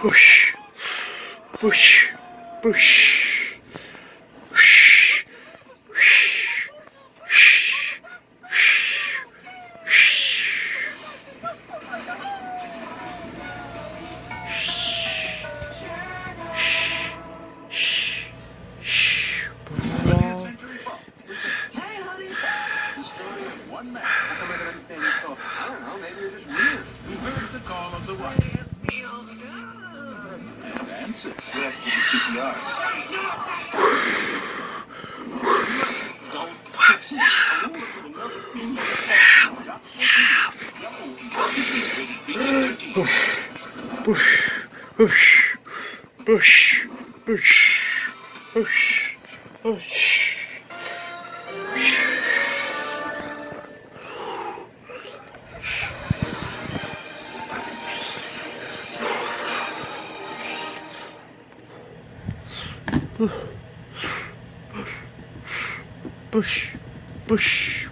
push, push, push. One man. How come I don't understand your talk? I don't know. Maybe you're just weird. Who heard the call of the what? And answer. We have to CPR. Don't put another finger Push. Push. Push. Push. Push. Push. Push. Push.